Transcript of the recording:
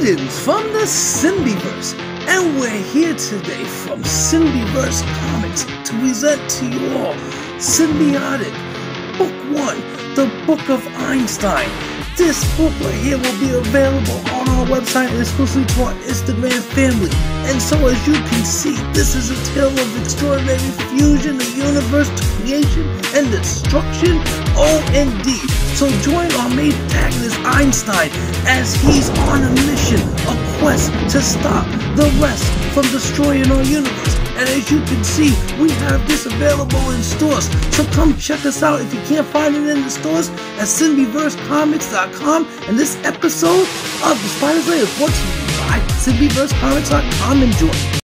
Greetings from the Symbiverse, and we're here today from Symbiverse Comics to present to you all Symbiotic Book 1, The Book of Einstein. This book right here will be available on our website and exclusively to our Instagram family. And so as you can see, this is a tale of extraordinary fusion of universe to creation and destruction. Oh indeed. So join our main protagonist Einstein as he's on a mission, quest to stop the rest from destroying our universe. And as you can see, we have this available in stores. So come check us out if you can't find it in the stores at SymbiverseComics.com. And this episode of The Spider's Lair is brought to you by SymbiverseComics.com. Enjoy.